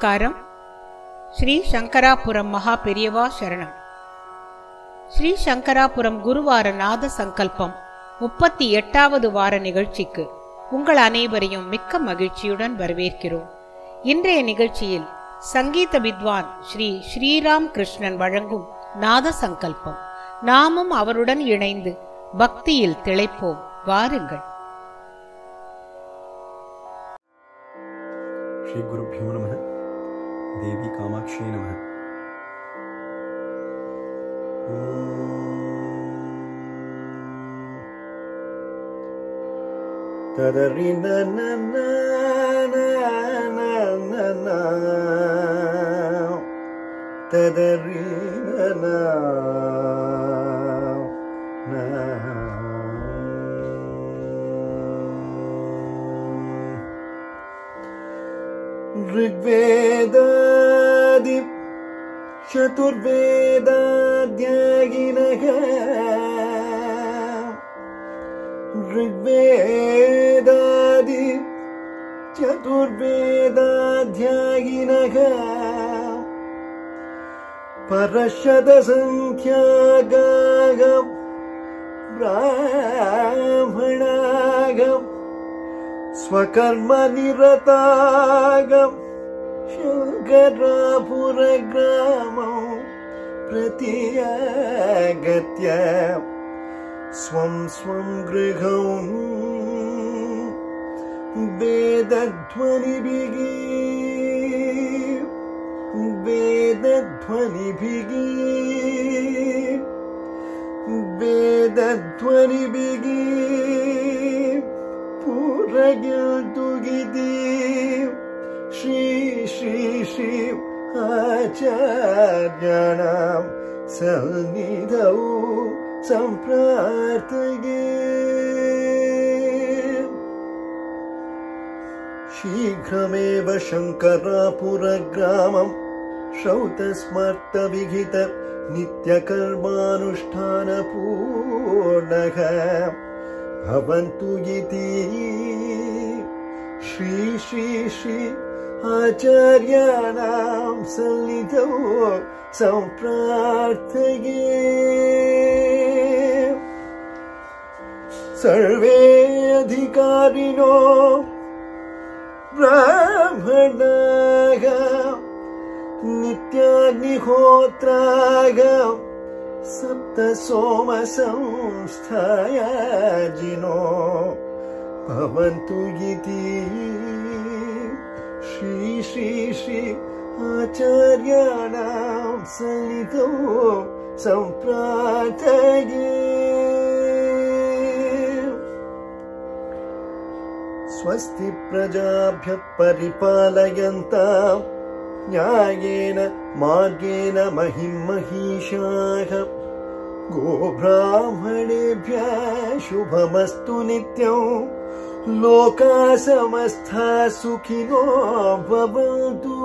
நமஸ்காரம். ஸ்ரீ சங்கராபுரம் மகா பெரியவா சரணம். ஸ்ரீ சங்கராபுரம் குருவார நாத சங்கல்பம் முப்பத்தி எட்டாவது வார நிகழ்ச்சிக்கு உங்கள் அனைவரையும் மிக்க மகிழ்ச்சியுடன் வரவேற்கிறோம். இன்றைய நிகழ்ச்சியில் சங்கீத வித்வான் ஸ்ரீ ஸ்ரீராம் கிருஷ்ணன் வழங்கும் நாத சங்கல்பம். நாமும் அவருடன் இணைந்து பக்தியில் திளைப்போம். வாருங்கள். ஸ்ரீ குருபியோ நம देवी कामाक्षी नमः तदरि न न चतुर्वेदाध्ययिनः ऋग्वेदादि चतुर्वेदाध्यायिनः परशतसङ्ख्यागाग ब्राह्मणाग स्वकर्मनिरतागम् शङ्करापुरग्रामौ प्रतियागत्य स्वं स्वं गृहम् वेदध्वनिभिः पुरगिल्तुगिति श्री श्री आचार्याणां सन्निधौ सम्प्रार्थये। शीघ्रमेव शङ्करापुरग्रामम् श्रौतस्मर्तविहित नित्यकर्मानुष्ठानपूर्णः भवन्तु इति। श्री श्री श्री आचार्याणां सन्निधौ सम्प्रार्थये। सर्वे अधिकारिणो ब्राह्मणाः नित्याग्निहोत्राः सप्त सोमसंस्थायाजिनो भवन्तु इति श्री श्री श्री आचार्याणां सन्निधौ सम्प्रार्थये। स्वस्ति प्रजाभ्यः परिपालयन्ताम् न्यायेन मार्गेण महिं महिषाः गोब्राह्मणेभ्यः शुभमस्तु नित्यम् लोका समस्ता सुखिनो भवन्तु।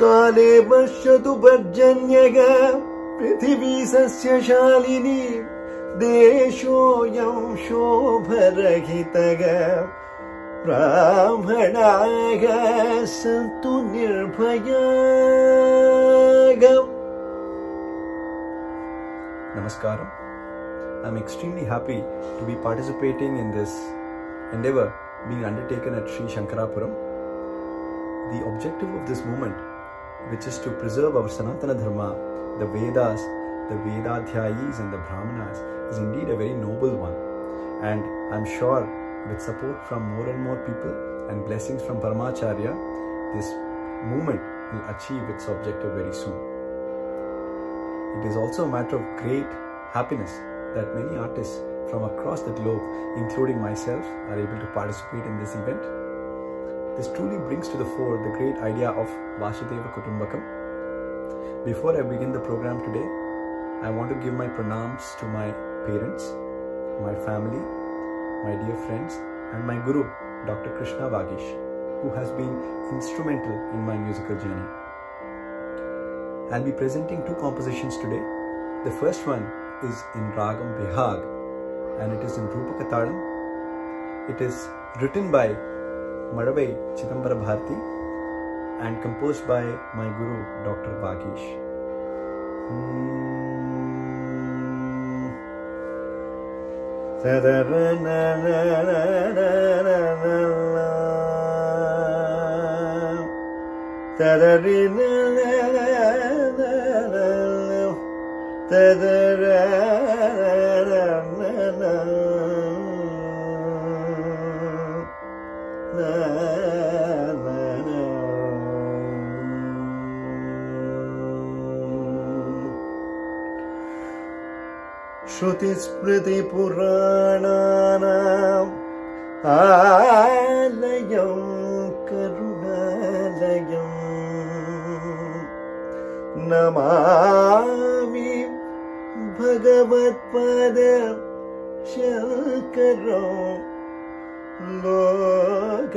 काले पश्यतु पर्जन्यः पृथिवी सस्यशालिनी देशोऽयं शोभरहितः ब्राह्मणाः सन्तु निर्भयाः Namaskaram. I'm extremely happy to be participating in this endeavor being undertaken at Sri Sankarapuram. The objective of this movement, which is to preserve our Sanatana Dharma, the Vedas, the Vedadhyayis and the Brahmanas, is indeed a very noble one. And I'm sure with support from more and more people and blessings from Paramacharya, this movement will achieve its objective very soon. It is also a matter of great happiness that many artists from across the globe, including myself, are able to participate in this event. This truly brings to the fore the great idea of Vasudeva Kutumbakam. Before I begin the program today, I want to give my pranams to my parents, my family, my dear friends, and my guru, Dr. Krishna Vageesh, who has been instrumental in my musical journey. I'll be presenting two compositions today. The first one is in Ragam Bihag and it is in Rupakatalam. It is written by Madavai Chidambara Bharti and composed by my guru Dr. Vageesh. Hmm. श्रुतिस्मृतिपुराणानाम् आलयं नमामि भगवत्पद शङ्करो लोकशङ्करम्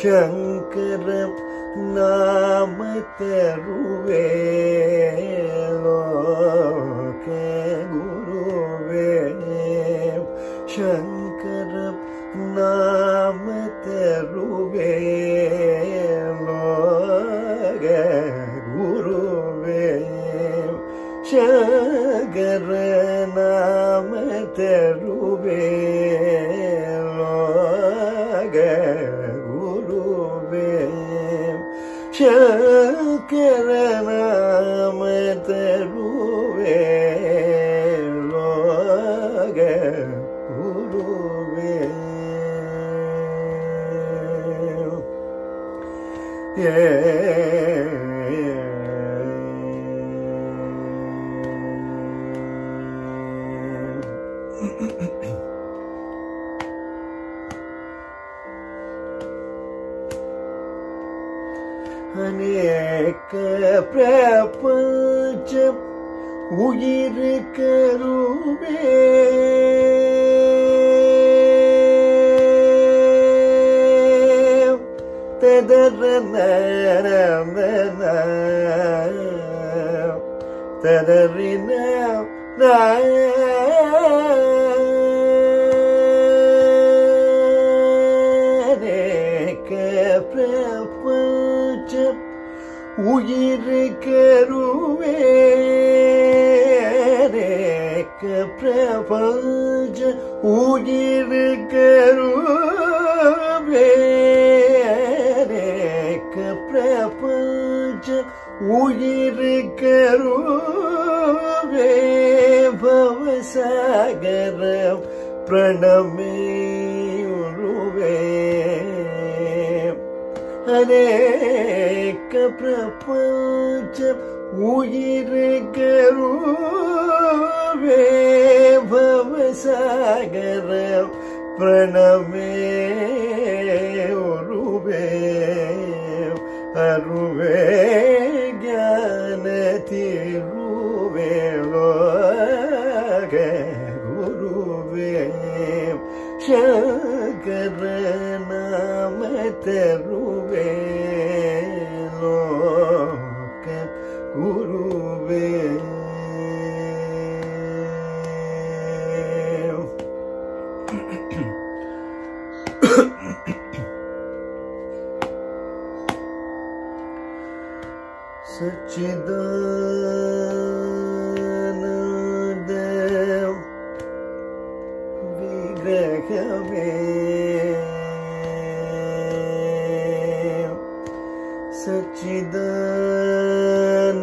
ಶಂಕರ ನಾಮ ತರುವೆ ಲೋಕೆ ಗುರುವೆ Shankara yeah. உயிர் கருவேக்க பிரபஞ்ச உயிர் கருவேக்க பிரபஞ்ச உயிர் கருவே பவசாகரம் பிரணமே ಅನೇಕ ಪ್ರಪಂಚ ಉಯಿರುಗರುವೇ ಭವಸಾಗರ ಪ್ರಣಮೇ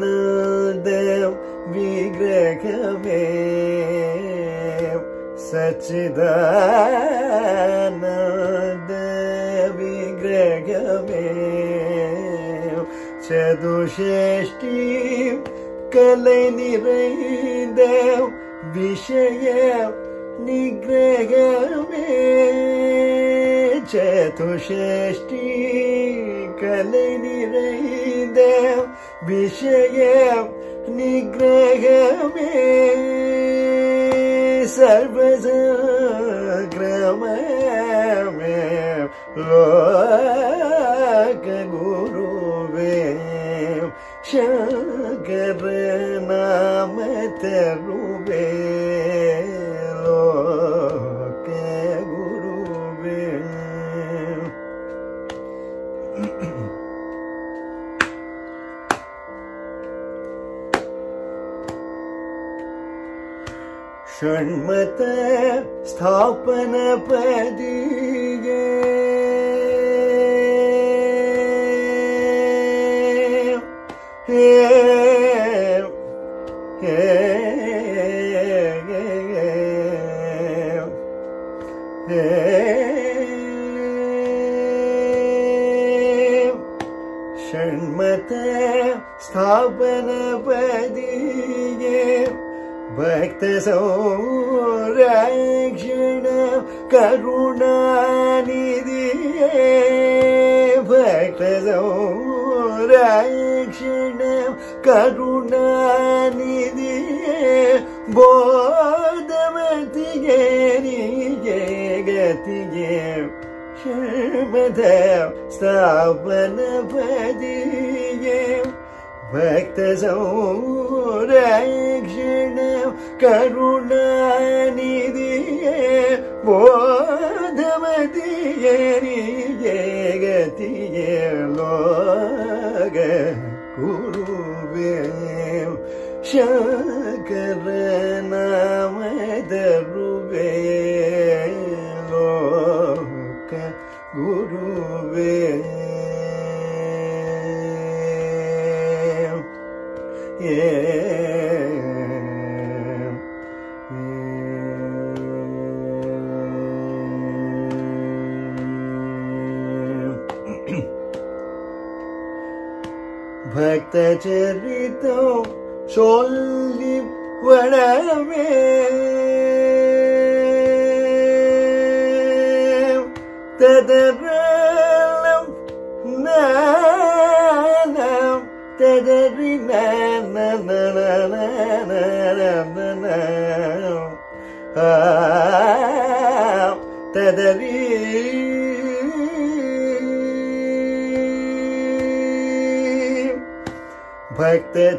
सच्चिदानन्देव विग्रहमेव सच्चिदानन्देव विग्रहमेव चतुष्षष्टिं कलनिरैदेव विषये निग्रहमे चतुष्षष्टिः கலை நிறைந்த விஷய நிகிரகமே சர்வசங்கிரமே லோக குருவே சங்கர நாம தருவே षण्मत स्थापन पदिगे षण्मत स्थापन पदिगे ഭക്തസോരക്ഷണ കരുണാനിധിയേ. ഭക്തസോരക്ഷണ കരുണാനിധിയേ. ബോധമതിയേ ഗതിയേ ക്ഷമത സ്ഥാപനപതി भक्त सौरक्षण करुणानिधिये बोधमतियरिये गतिये लोग गुरुवे शकर नाम दरुवे लोक गुरुवे ഭക്തചരിതം ചൊല്ലി വണമേ തദ ததறி ததறி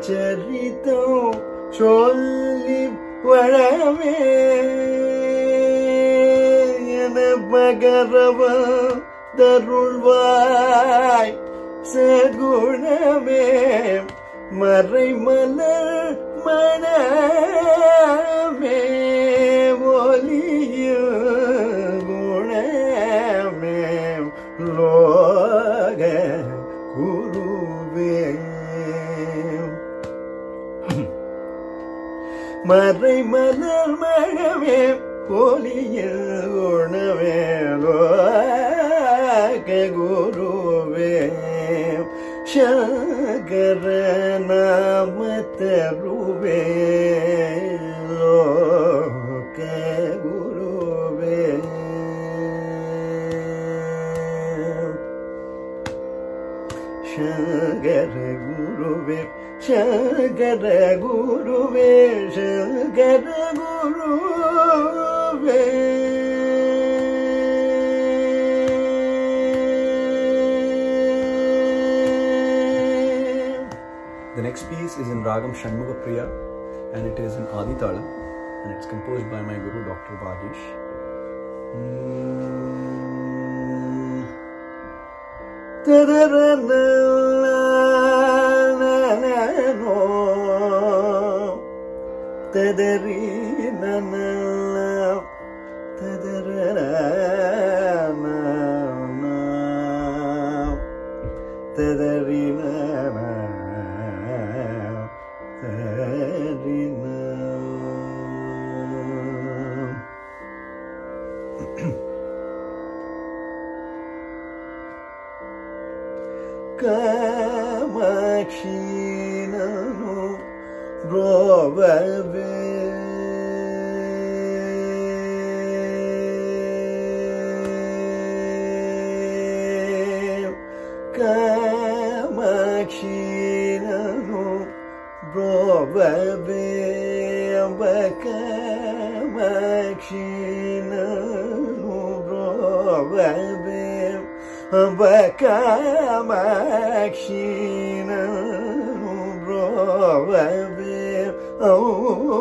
பக்தச்சரித்தம் சொல்லி வளமே என பகரவ தருள்வாய் சகுணமே மறைமலர் மனமே ஒலிய குணமே லோக குருவே. மறை மலர் மழவே ஒலிய குணமே லோக குருவே. ಶಂಕರ ನಾಮ ತರುವೆ ಲೋಕ ಗುರುವೆ ಶಂಕರ ಗುರುವೆ ಶಂಕರ ಗುರುವೆ ಶಂಕರ ಗುರುವೆ next piece is in Ragam Shanmugapriya and it is in Adi Talam and it's composed by my guru Dr. Vageesh. Mm. وبيبك مكشين وبيب بك مكشين وبيب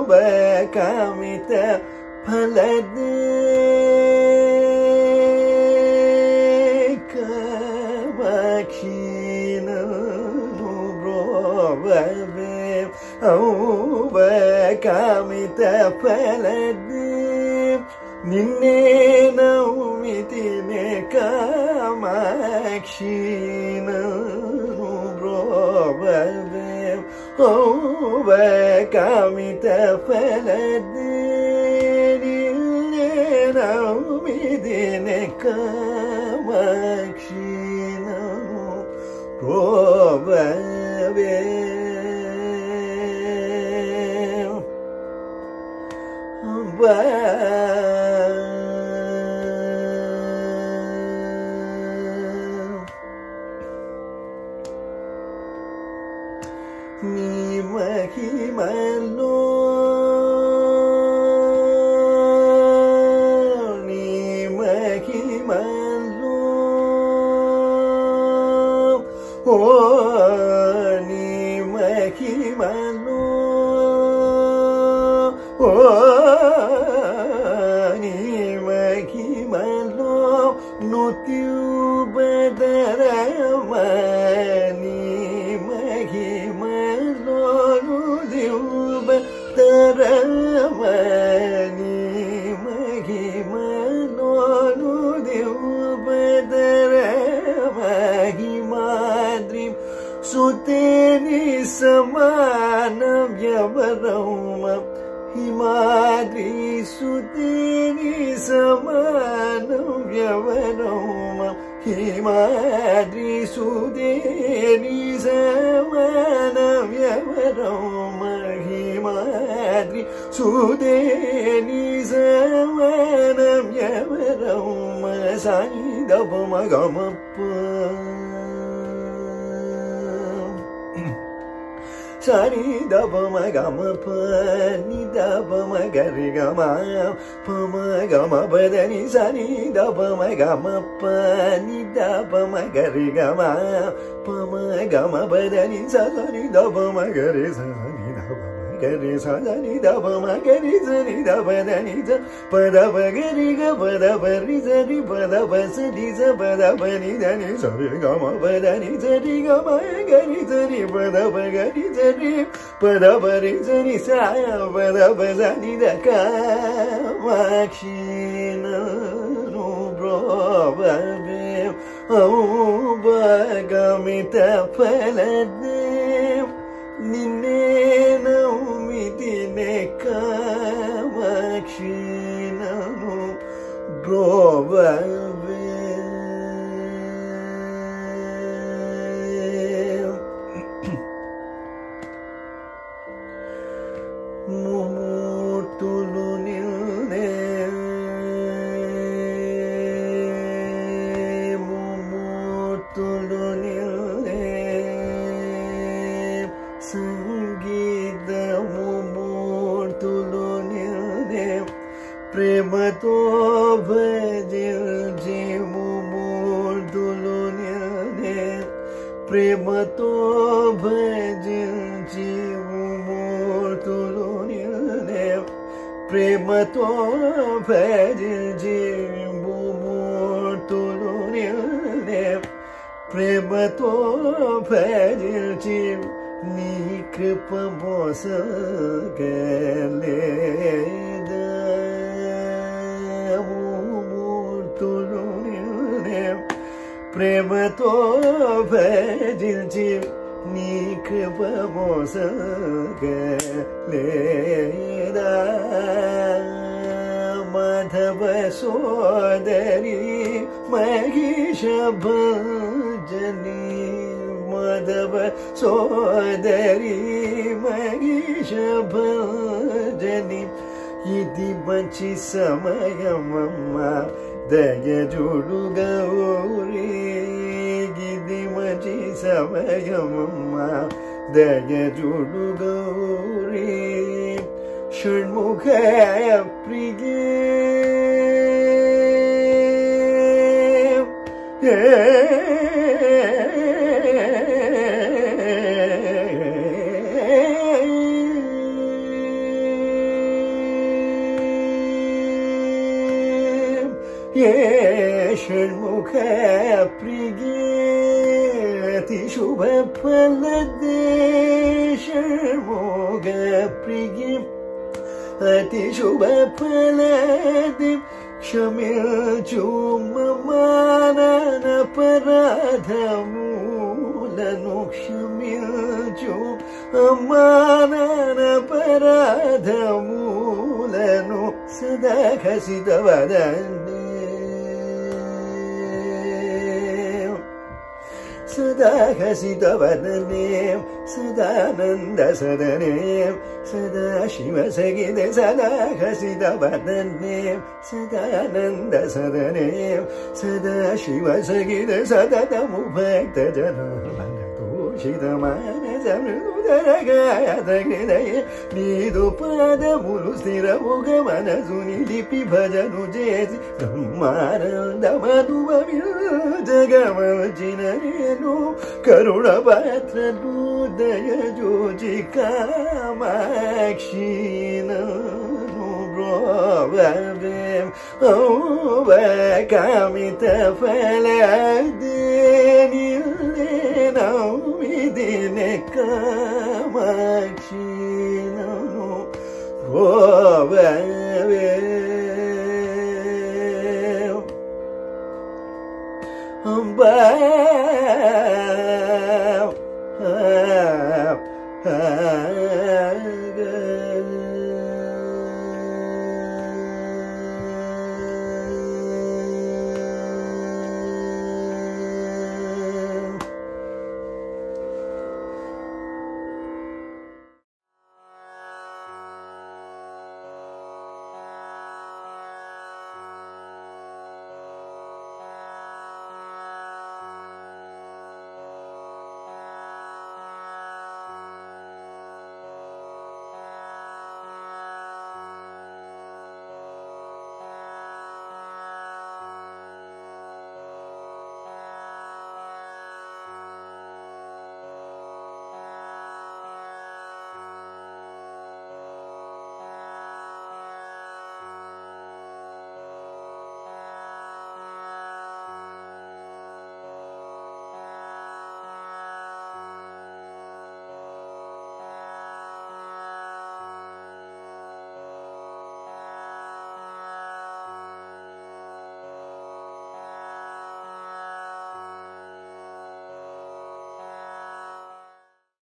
بك متى بلدي ಕಾಮಿತ ಫಲದ ನಿನ್ನೆ ನೌಮಿತಿನೆ ಕಾಮಾಕ್ಷೀನನು ಬ್ರೋವೇ ಔವ ಕಾಮಿತ ಫಲದ ನಿನ್ನೆ ನೌಮಿದಿನೆ ಕಾಮಾಕ್ಷೀನನು ಬ್ರೋವೇ Mi mahimalo samanam yavanam himadri sudeni samanam yavanam himadri sudeni samanam yavanam sanidavamagamappa சரி தப மகம ப நி தப மகரி கம பம கம பதனி சனி தப மகம ப நி தப மகரி கம பம கம பதனி சதனி தப மகரி சனி కరి సరి దవ మగరి జరి దవ దని జ పద గరి గ పద బరి జరి పద బస ని జ పద బని దని సరి గ మ పద ని జరి గ మ గరి జరి పద గరి జరి పద బరి జరి సాయ పద బస ని ద క వాక్షిన ను బ్రో బే ഔപഗമിത ഫലദേവ് നിന്നേന ब्रव నిన్నే ప్రేమతో భజించి నీ కృప మోసగలేదా మాధవ సోదరి మహిష భజని మాధవ సోదరి మహిష భజని ఇది మంచి సమయమమ్మ దయజుడు గౌరీ ఇది మంచి సమయమమ్మ దయజుడు గౌరీ షణ్ముఖ ప్రిగే ये शुभ फल दे शर्वोग प्रिय अति शुभ फल दि शमिल चुम मानन पराध मूल नु शुभफलदेशोगप्रिगि चु मानन पराध मूल नु सदा हसितवदन् ಸುಧಾಹಸಿತವದನೇಂ ಸುಧಾನಂದಸದನೇಂ ಸದಾಶಿವಸಗಿದ ಸದಾಹಸಿತವದನೇಂ ಸದಾನಂದಸದನೇಂ ಸದಾಶಿವಸಗಿದ ಸದತಮು ಭಕ್ತಜನ ಭಂಗತೋಷಿತ ಮಾನಸನು నీదు పాదములు స్థిరముగా మనసు నిలిపి భజను చేసి బ్రహ్మానందమనుభవి జగమచిన నేను కరుణ పాత్రను దయజోజి కామాక్షీనను బ్రోవే కామిత ఫలదేని నౌ ಕಾಮಕ್ಷೀಣೋ ಗೋವೇ ಅಂಬ